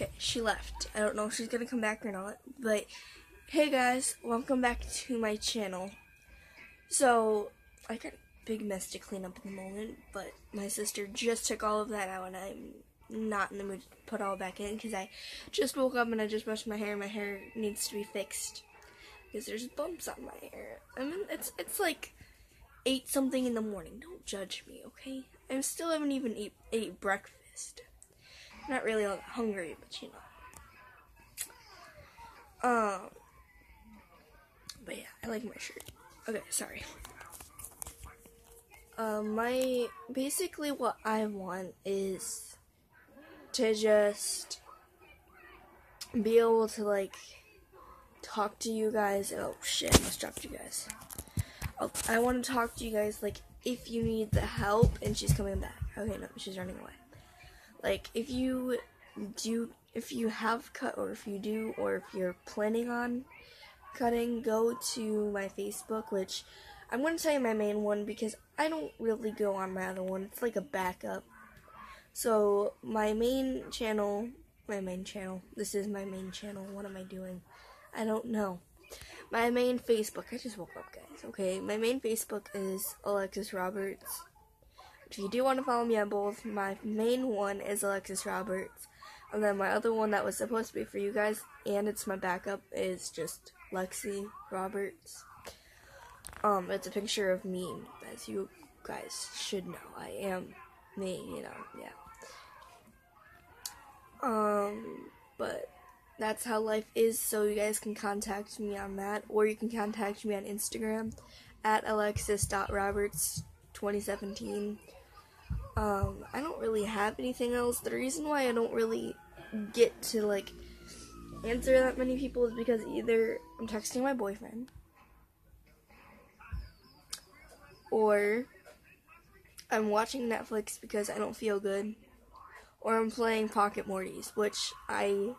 Okay, she left. I don't know if she's gonna come back or not, but hey guys, welcome back to my channel. So, I got a big mess to clean up in the moment, but my sister just took all of that out and I'm not in the mood to put all back in because I just woke up and I just brushed my hair and my hair needs to be fixed because there's bumps on my hair. I mean, it's, it's like 8 something in the morning. Don't judge me, okay? I still haven't even eat, ate breakfast not really hungry, but you know. Um, but yeah, I like my shirt. Okay, sorry. Um, my basically what I want is to just be able to like talk to you guys. Oh shit, I almost dropped you guys. Oh, I want to talk to you guys like if you need the help, and she's coming back. Okay, no, she's running away like if you do if you have cut or if you do or if you're planning on cutting go to my facebook which i'm going to tell you my main one because i don't really go on my other one. It's like a backup. So my main channel my main channel this is my main channel. What am i doing? I don't know. My main facebook i just woke up guys okay? My main facebook is alexis roberts if you do want to follow me on both, my main one is Alexis Roberts. And then my other one that was supposed to be for you guys, and it's my backup, is just Lexi Roberts. Um, it's a picture of me, as you guys should know. I am me, you know, yeah. Um, but that's how life is, so you guys can contact me on that, or you can contact me on Instagram at alexis.roberts2017 um, I don't really have anything else. The reason why I don't really get to like answer that many people is because either I'm texting my boyfriend or I'm watching Netflix because I don't feel good or I'm playing Pocket Mortys, which I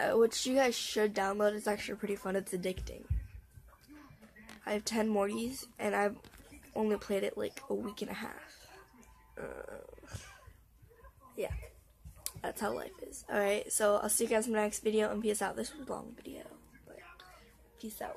uh, which you guys should download. It's actually pretty fun. It's addicting. I have 10 Mortys and I've only played it like a week and a half. Uh, yeah, that's how life is. Alright, so I'll see you guys in the next video and peace out. This was a long video, but peace out.